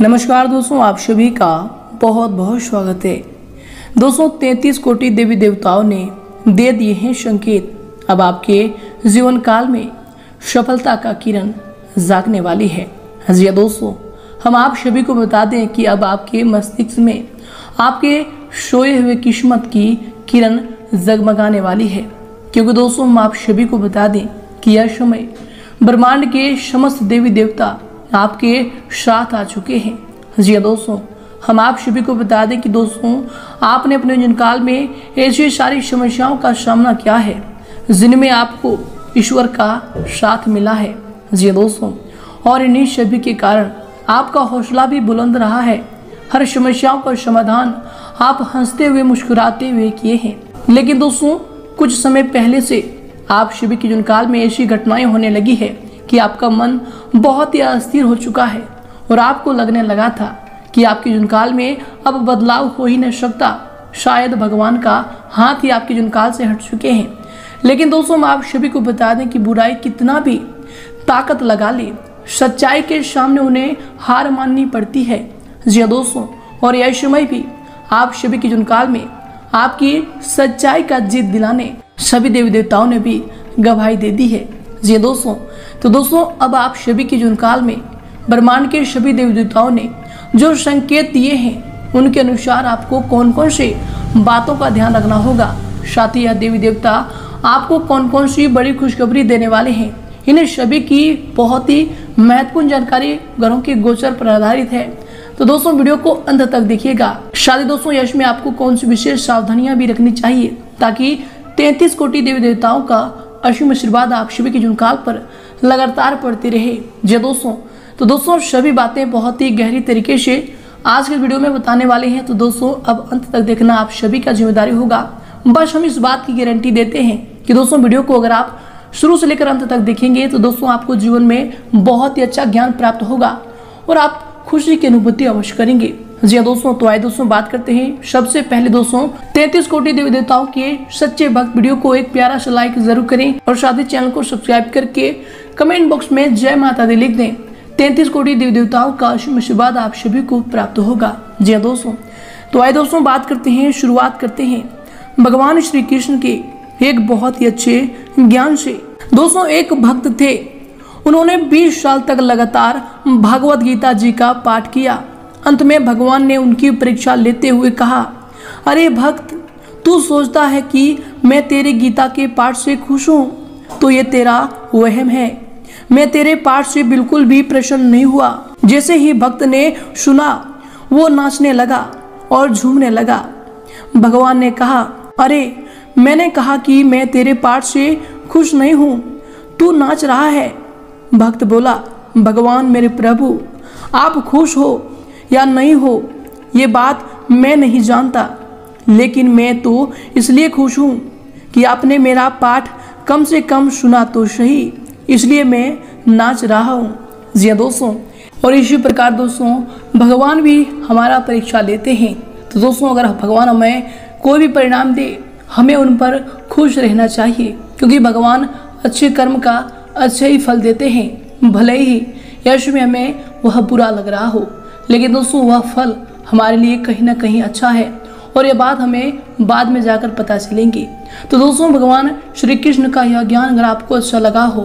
नमस्कार दोस्तों, आप सभी का बहुत बहुत स्वागत है। दोस्तों, तैतीस कोटि देवी देवताओं ने दे दिए हैं संकेत। अब आपके जीवन काल में सफलता का किरण जागने वाली है। जी हाँ दोस्तों, हम आप सभी को बता दें कि अब आपके मस्तिष्क में आपके सोए हुए किस्मत की किरण जगमगाने वाली है। क्योंकि दोस्तों, हम आप सभी को बता दें कि यह समय ब्रह्मांड के समस्त देवी देवता आपके साथ आ चुके हैं। जी हाँ दोस्तों, हम आप सभी को बता दें कि दोस्तों, आपने अपने जीवन काल में ऐसी सारी समस्याओं का सामना किया है, जिनमें आपको ईश्वर का साथ मिला है। जी हाँ दोस्तों, और इन्हीं सभी के कारण आपका हौसला भी बुलंद रहा है। हर समस्याओं का समाधान आप हँसते हुए, मुस्कुराते हुए किए हैं। लेकिन दोस्तों, कुछ समय पहले से आप सभी के जीवन काल में ऐसी घटनाएँ होने लगी है। कि आपका मन बहुत ही अस्थिर हो चुका है और आपको लगने लगा था कि आपके जुनकाल में अब बदलाव हो ही नहीं सकता। शायद भगवान का हाथ ही आपके जुनकाल से हट चुके हैं। लेकिन दोस्तों, हम आप सभी को बता दें कि बुराई कितना भी ताकत लगा ले, सच्चाई के सामने उन्हें हार माननी पड़ती है। जी हाँ दोस्तों, और यह समय भी आप सभी के जुनकाल में आपकी सच्चाई का जीत दिलाने सभी देवी देवताओं ने भी गवाही दे दी है। जी हाँ दोस्तों तो दोस्तों, अब आप सभी के जुनकाल में ब्रह्मांड के सभी देवी देवताओं ने जो संकेत दिए हैं, उनके अनुसार आपको कौन कौन से बातों का ध्यान रखना होगा? साथ ही देवी देवता, आपको कौन कौन सी बड़ी खुशखबरी देने वाले हैं? इन्हें सभी की बहुत ही महत्वपूर्ण जानकारी ग्रहों के गोचर पर आधारित है। तो दोस्तों, वीडियो को अंत तक देखिएगा। शादी दोस्तों, यश में आपको कौन सी विशेष सावधानियाँ भी रखनी चाहिए, ताकि तैतीस कोटि देवी देवताओं का असीम आशीर्वाद आप सभी के जुनकाल पर लगातार पड़ते रहे। जय दोस्तों तो दोस्तों सभी बातें बहुत ही गहरी तरीके से आज के वीडियो में बताने वाले हैं। तो दोस्तों, अब अंत तक देखना आप सभी का ज़िम्मेदारी होगा। बस हम इस बात की गारंटी देते हैं कि दोस्तों, वीडियो को अगर आप शुरू से लेकर अंत तक देखेंगे तो दोस्तों, आपको जीवन में बहुत ही अच्छा ज्ञान प्राप्त होगा और आप खुशी की अनुभूति अवश्य करेंगे। जी हाँ दोस्तों तो आए दोस्तों बात करते हैं सबसे पहले दोस्तों, तैतीस कोटि देवी देवताओं के सच्चे भक्त वीडियो को एक प्यारा सा लाइक ज़रूर करें और साथ ही चैनल को सब्सक्राइब करके कमेंट बॉक्स में जय माता दी लिख दें। तैतीस कोटि देवी देवताओं का शुभ आशीर्वाद आप सभी को प्राप्त होगा। जी हाँ दोस्तों तो आए दोस्तों बात करते हैं, शुरुआत करते हैं। भगवान श्री कृष्ण के एक बहुत ही अच्छे ज्ञान से। दोस्तों, एक भक्त थे। उन्होंने 20 साल तक लगातार भगवत गीता जी का पाठ किया। अंत में भगवान ने उनकी परीक्षा लेते हुए कहा, अरे भक्त, तू सोचता है कि मैं तेरे गीता के पाठ से खुश हूँ तो ये तेरा वहम है। मैं तेरे पाठ से बिल्कुल भी प्रसन्न नहीं हुआ। जैसे ही भक्त ने सुना, वो नाचने लगा और झूमने लगा। भगवान ने कहा, अरे, मैंने कहा कि मैं तेरे पाठ से खुश नहीं हूँ। तू नाच रहा है। भक्त बोला, भगवान मेरे प्रभु, आप खुश हो या नहीं हो, ये बात मैं नहीं जानता। लेकिन मैं तो इसलिए खुश हूँ कि आपने मेरा पाठ कम से कम सुना तो सही। इसलिए मैं नाच रहा हूँ। जी दोस्तों, और इसी प्रकार दोस्तों, भगवान भी हमारा परीक्षा लेते हैं। तो दोस्तों, अगर भगवान हमें कोई भी परिणाम दे, हमें उन पर खुश रहना चाहिए, क्योंकि भगवान अच्छे कर्म का अच्छा ही फल देते हैं। भले ही यश में हमें वह बुरा लग रहा हो। लेकिन दोस्तों, वह फल हमारे लिए कहीं ना कहीं अच्छा है और यह बात हमें बाद में जाकर पता चलेंगी। तो दोस्तों, भगवान श्री कृष्ण का यह ज्ञान अगर आपको अच्छा लगा हो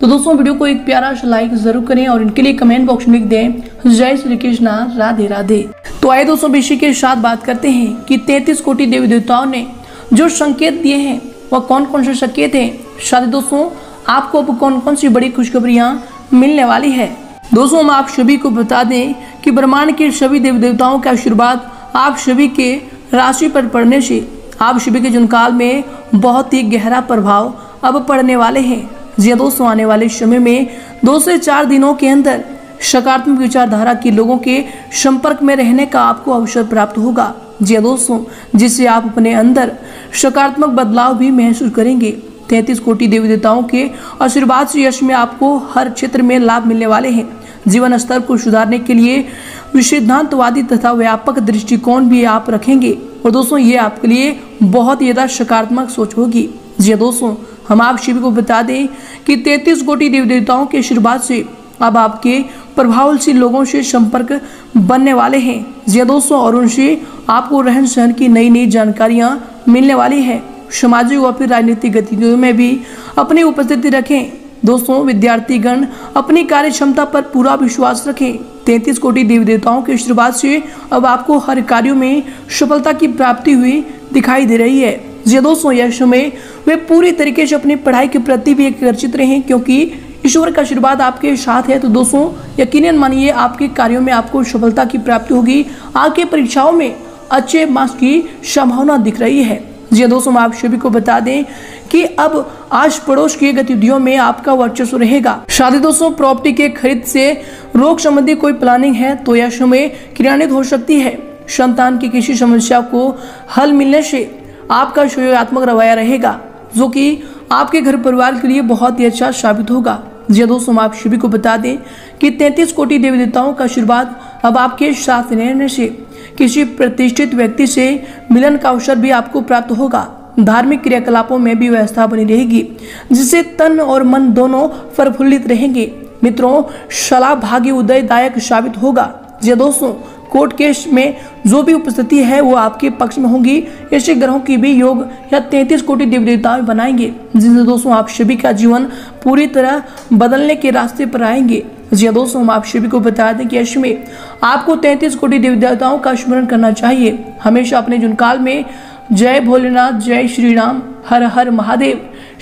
तो दोस्तों, वीडियो को एक प्यारा सा लाइक ज़रूर करें और इनके लिए कमेंट बॉक्स में लिख दें, जय श्री कृष्ण राधे राधे। तो आए दोस्तों विषय के साथ बात करते हैं कि तैतीस कोटि देवी देवताओं ने जो संकेत दिए हैं, वह कौन कौन से संकेत हैं? शायद दोस्तों, आपको अब कौन कौन सी बड़ी खुशखबरियाँ मिलने वाली है? दोस्तों, हम आप सभी को बता दें कि ब्रह्मांड के सभी देवी देवताओं का आशीर्वाद आप सभी के राशि पर पड़ने से आप सभी के जुनकाल में बहुत ही गहरा प्रभाव अब पड़ने वाले हैं। जी हाँ दोस्तों, आने वाले समय में दो से चार दिनों के अंदर सकारात्मक विचारधारा के लोगों के संपर्क में रहने का आपको अवसर प्राप्त होगा। जी हाँ दोस्तों, जिससे आप अपने अंदर सकारात्मक बदलाव भी महसूस करेंगे। तैतीस कोटि देवी देवताओं के आशीर्वाद से यश में आपको हर क्षेत्र में लाभ मिलने वाले हैं। जीवन स्तर को सुधारने के लिए सिद्धांतवादी तथा व्यापक दृष्टिकोण भी आप रखेंगे। और दोस्तों, ये आपके लिए बहुत ही ज़्यादा सकारात्मक सोच होगी। जी हाँ दोस्तों, हम आप सभी को बता दें कि तैतीस कोटि देवी देवताओं के आशीर्वाद से अब आपके प्रभावशील लोगों से संपर्क बनने वाले हैं। जी दोस्तों, और उनसे आपको रहन सहन की नई नई जानकारियाँ मिलने वाली है। सामाजिक व फिर राजनीतिक गतिविधियों में भी अपनी उपस्थिति रखें। दोस्तों, विद्यार्थीगण, अपनी कार्य क्षमता पर पूरा विश्वास रखें। तैतीस कोटि देवी देवताओं के आशीर्वाद से अब आपको हर कार्यों में सफलता की प्राप्ति हुई दिखाई दे रही है। जी दोस्तों, यह समय वे पूरी तरीके से अपनी पढ़ाई के प्रति भी आकर्षित रहें क्योंकि ईश्वर का आशीर्वाद आपके साथ है। तो दोस्तों, यकीनन मानिए, आपके कार्यों में आपको सफलता की प्राप्ति होगी। आगे परीक्षाओं में अच्छे मार्क्स की संभावना दिख रही है। जी दोस्तों मैं आप सभी को बता दें कि अब आस पड़ोस की गतिविधियों में आपका वर्चस्व रहेगा। शादी दोस्तों, प्रॉपर्टी के खरीद से रोग संबंधी कोई प्लानिंग है तो यह समय क्रियान्वित हो सकती है। संतान की किसी समस्या को हल मिलने से आपका सहयोगात्मक रवैया रहेगा, जो कि आपके घर परिवार के लिए बहुत ही अच्छा साबित होगा। जी दोस्तों आप सभी को बता दें कि 33 कोटि देवी देवताओं का आशीर्वाद अब आपके साथ रहने से किसी प्रतिष्ठित व्यक्ति से मिलन का अवसर भी आपको प्राप्त होगा। धार्मिक क्रियाकलापों में भी व्यवस्था बनी रहेगी, जिससे तन और मन दोनों प्रफुल्लित रहेंगे। मित्रों सलाह भाग्य उदयदायक साबित होगा। जी दोस्तों, कोर्ट केस में जो भी उपस्थिति है, वो आपके पक्ष में होंगी। ऐसे ग्रहों की भी योग या तैतीस कोटि देवी देवता बनाएँगे। जिनसे दोस्तों, आप सभी का जीवन पूरी तरह बदलने के रास्ते पर आएँगे। जी दोस्तों हम आप सभी को बता दें कि ऐसे में आपको तैतीस कोटि देवी देवताओं का स्मरण करना चाहिए। हमेशा अपने जुनकाल में जय भोलेनाथ, जय श्री राम हर हर महादेव,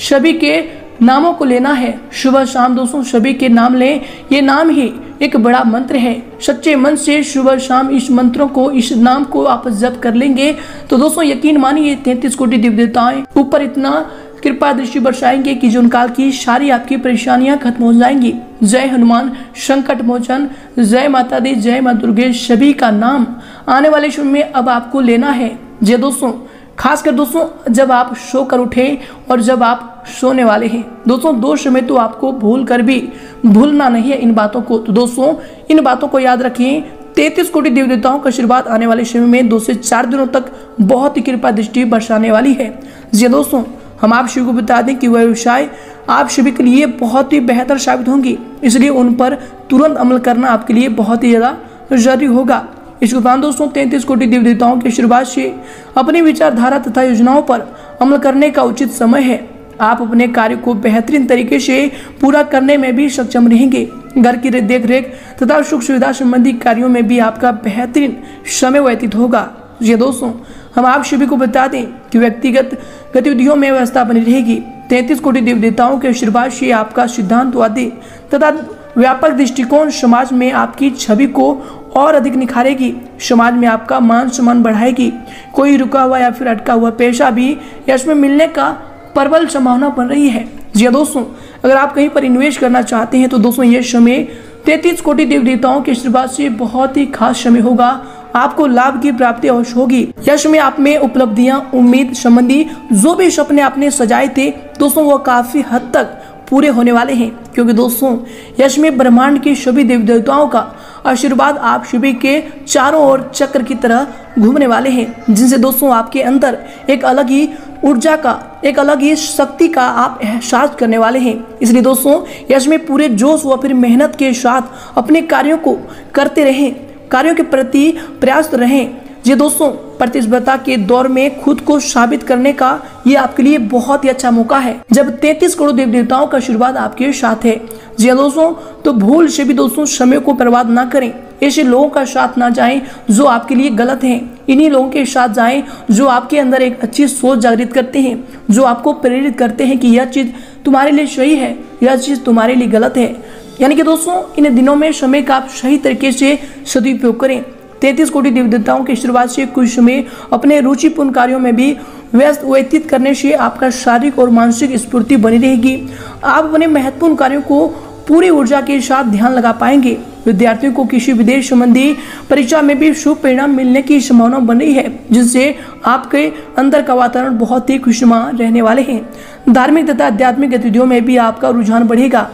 सभी के नामों को लेना है। सुबह शाम दोस्तों, सभी के नाम लें। ये नाम ही एक बड़ा मंत्र है। सच्चे मन से सुबह शाम इस मंत्रों को, इस नाम को आप जप कर लेंगे। तो दोस्तों, यकीन मानिए, तैतीस कोटि दिव्य देवताएँ, ऊपर इतना कृपा दृष्टि बरसाएँगे कि जुन काल की सारी आपकी परेशानियाँ खत्म हो जाएँगी। जय हनुमान, संकट मोचन, जय माता दी, जय माँ दुर्गे, सभी का नाम आने वाले समय में अब आपको लेना है। जय दोस्तों, खासकर दोस्तों, जब आप सो कर उठे और जब आप सोने वाले हैं। दोस्तों, दो समय तो आपको भूल कर भी भूलना नहीं है इन बातों को। तो दोस्तों, इन बातों को याद रखिए। तैतीस कोटि देवी देवताओं का आशीर्वाद आने वाले समय में दो से चार दिनों तक बहुत ही कृपा दृष्टि बरसाने वाली है। जी दोस्तों हम आप सभी को बता दें कि व्यवसाय आप सभी के लिए बहुत ही बेहतर साबित होंगी। इसलिए उन पर तुरंत अमल करना आपके लिए बहुत ही ज़्यादा ज़रूरी होगा। इस उपरांत दोस्तों, तैंतीस कोटि देवी देवताओं के आशीर्वाद से अपनी विचारधारा तथा योजनाओं पर अमल करने का उचित समय है। आप अपने कार्य को बेहतरीन तरीके से पूरा करने में भी सक्षम रहेंगे। घर की देख रेख तथा सुख सुविधा संबंधी कार्यों में भी आपका बेहतरीन समय व्यतीत होगा। ये दोस्तों, हम आप सभी को बता दें कि व्यक्तिगत गतिविधियों में व्यवस्था बनी रहेगी। तैतीस कोटि देवी देवताओं के आशीर्वाद से आपका सिद्धांत सिद्धांतवादी तथा व्यापक दृष्टिकोण समाज में आपकी छवि को और अधिक निखारेगी। समाज में आपका मान सम्मान बढ़ाएगी। कोई रुका हुआ या फिर अटका हुआ पेशा भी इसमें मिलने का प्रबल संभावना बन रही है। जी हाँ दोस्तों, अगर आप कहीं पर इन्वेस्ट करना चाहते हैं तो दोस्तों, ये समय तैतीस कोटि देव देवताओं के आशीर्वाद से बहुत ही खास समय होगा। आपको लाभ की प्राप्ति अवश्य होगी। यश में आप में उपलब्धियाँ, उम्मीद, संबंधी जो भी सपने आपने सजाए थे, दोस्तों, वो काफ़ी हद तक पूरे होने वाले हैं। क्योंकि दोस्तों, यश में ब्रह्मांड के सभी देवी देवताओं का आशीर्वाद आप सभी के चारों ओर चक्र की तरह घूमने वाले हैं, जिनसे दोस्तों आपके अंदर एक अलग ही ऊर्जा का, एक अलग ही शक्ति का आप एहसास करने वाले हैं। इसलिए दोस्तों, यश में पूरे जोश व फिर मेहनत के साथ अपने कार्यों को करते रहें। कार्यों के प्रति प्रयास रहें। जी दोस्तों, प्रतिस्पर्धा के दौर में खुद को साबित करने का ये आपके लिए बहुत ही अच्छा मौका है। जब 33 करोड़ देव देवताओं का आशीर्वाद आपके साथ है। जी हाँ दोस्तों तो भूल से भी दोस्तों समय को बर्बाद ना करें। ऐसे लोगों का साथ ना जाएँ जो आपके लिए गलत हैं। इन्हीं लोगों के साथ जाएँ जो आपके अंदर एक अच्छी सोच जागृत करते हैं, जो आपको प्रेरित करते हैं कि यह चीज़ तुम्हारे लिए सही है, यह चीज़ तुम्हारे लिए गलत है। यानी कि दोस्तों, इन दिनों में समय का आप सही तरीके से सदुपयोग करें। तैतीस कोटि देवी देवताओं की शुरुआत से कुछ समय अपने रुचिपूर्ण कार्यों में भी व्यस्त व्यतीत करने से आपका शारीरिक और मानसिक स्फूर्ति बनी रहेगी। आप अपने महत्वपूर्ण कार्यों को पूरी ऊर्जा के साथ ध्यान लगा पाएँगे। विद्यार्थियों को किसी विदेश संबंधी परीक्षा में भी शुभ परिणाम मिलने की संभावना बन रही है, जिससे आपके अंदर का वातावरण बहुत ही खुशनुमा रहने वाले हैं। धार्मिक तथा आध्यात्मिक गतिविधियों में भी आपका रुझान बढ़ेगा।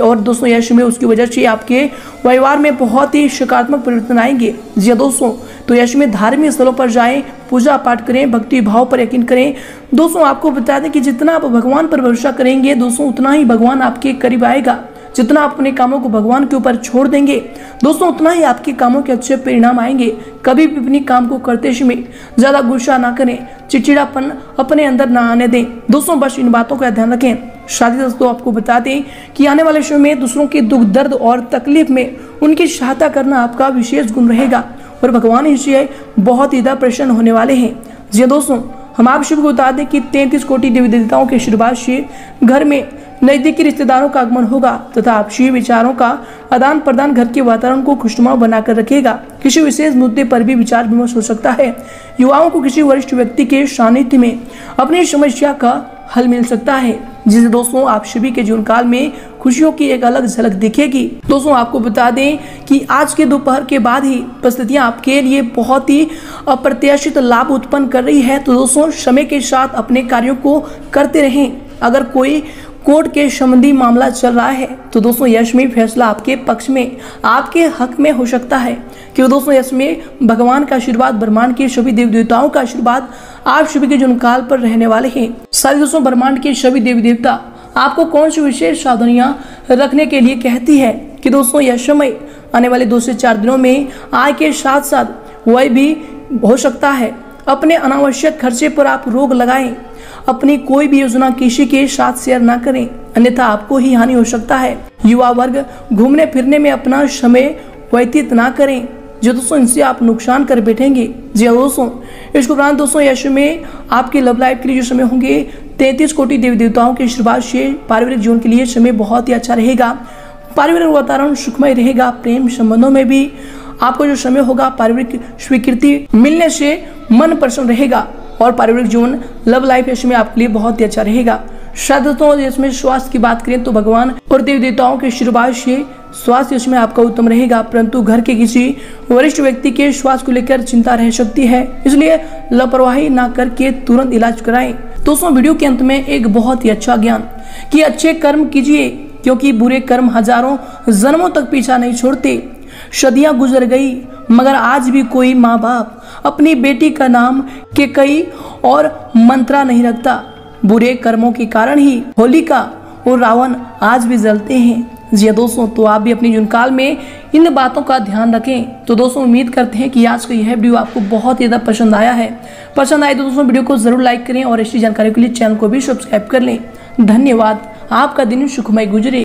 और दोस्तों यश में उसकी वजह से आपके व्यवहार में बहुत ही सकारात्मक परिवर्तन आएँगे। जी हाँ दोस्तों तो यश में धार्मिक स्थलों पर जाएँ पूजा पाठ करें, भक्ति भाव पर यकीन करें। दोस्तों, आपको बता दें कि जितना आप भगवान पर भरोसा करेंगे, दोस्तों, उतना ही भगवान आपके करीब आएगा। जितना आप अपने कामों को भगवान के ऊपर छोड़ देंगे, दोस्तों, उतना ही आपके कामों के अच्छे परिणाम आएँगे। कभी भी अपनी काम को करते समय ज़्यादा गुस्सा ना करें, चिड़चिड़ापन अपने अंदर ना आने दें। दोस्तों, बस इन बातों का ध्यान रखें। शादी दोस्तों आपको बता दें कि आने वाले समय में दूसरों के दुख, दर्द और तकलीफ़ में उनकी सहायता करना आपका विशेष गुण रहेगा। और भगवान इसे बहुत ही ज़्यादा प्रसन्न होने वाले हैं। जी दोस्तों, हम आप शुभ को बता दें कि तैंतीस कोटि देवी देवताओं के आशीर्वाद से घर में नजदीकी रिश्तेदारों का आगमन होगा तथा आपसी विचारों का आदान प्रदान घर के वातावरण को खुशनुमा बनाकर रखेगा। किसी विशेष मुद्दे पर भी विचार विमर्श हो सकता है। युवाओं को किसी वरिष्ठ व्यक्ति के सानिध्य में अपनी समस्या का हल मिल सकता है। जिसे दोस्तों, आप सभी के जीवन काल में खुशियों की एक अलग झलक दिखेगी। दोस्तों, आपको बता दें कि आज के दोपहर के बाद ही परिस्थितियाँ आपके लिए बहुत ही अप्रत्याशित लाभ उत्पन्न कर रही है। तो दोस्तों, समय के साथ अपने कार्यों को करते रहें। अगर कोई कोर्ट के संबंधी मामला चल रहा है। तो दोस्तों यशमी फैसला आपके पक्ष में, आपके हक में हो सकता है। क्योंकि दोस्तों यशमी भगवान का आशीर्वाद, ब्रह्मांड के सभी देवी देवताओं का आशीर्वाद आप सभी के जुन काल पर रहने वाले हैं। सारे दोस्तों, ब्रह्मांड के सभी देवी देवता आपको कौन सी विशेष सावधानियाँ रखने के लिए कहती है कि दोस्तों यह समय आने वाले दो से चार दिनों में आय के साथ साथ वह भी हो सकता है। अपने अनावश्यक खर्चे पर आप रोक लगाएँ, अपनी कोई भी योजना किसी के साथ शेयर ना करें, अन्यथा आपको ही हानि हो सकता है। युवा वर्ग घूमने फिरने में अपना समय व्यतीत ना करें। जो दोस्तों, इनसे आप नुकसान कर बैठेंगे। जी हाँ दोस्तों, इसके उपरांत दोस्तों, यश में आपके लव लाइफ के लिए जो समय होंगे, तैतीस कोटि देवी देवताओं के आशीर्वाद से पारिवारिक जीवन के लिए समय बहुत ही अच्छा रहेगा। पारिवारिक वातावरण सुखमय रहेगा, प्रेम संबंधों में भी आपको जो समय होगा, पारिवारिक स्वीकृति मिलने से मन प्रसन्न रहेगा और पारिवारिक जीवन लव लाइफ इसमें आपके लिए बहुत ही अच्छा रहेगा। श्रद्धों इसमें स्वास्थ्य की बात करें तो भगवान और देवी देवताओं के आशीर्वाद से स्वास्थ्य इसमें आपका उत्तम रहेगा, परंतु घर के किसी वरिष्ठ व्यक्ति के स्वास्थ्य को लेकर चिंता रह सकती है। इसलिए लापरवाही ना करके तुरंत इलाज कराएँ। दोस्तों, वीडियो के अंत में एक बहुत ही अच्छा ज्ञान कि अच्छे कर्म कीजिए, क्योंकि बुरे कर्म हज़ारों जन्मों तक पीछा नहीं छोड़ते। सदियाँ गुजर गई। मगर आज भी कोई माँ बाप अपनी बेटी का नाम के कई और मंत्रा नहीं रखता। बुरे कर्मों के कारण ही होलिका और रावण आज भी जलते हैं। जी हाँ दोस्तों तो आप भी अपनी जीवन काल में इन बातों का ध्यान रखें। तो दोस्तों, उम्मीद करते हैं कि आज का यह वीडियो आपको बहुत ज़्यादा पसंद आया है। पसंद आए तो दोस्तों, वीडियो को ज़रूर लाइक करें और ऐसी जानकारी के लिए चैनल को भी सब्सक्राइब कर लें। धन्यवाद। आपका दिन सुखमय गुजरे।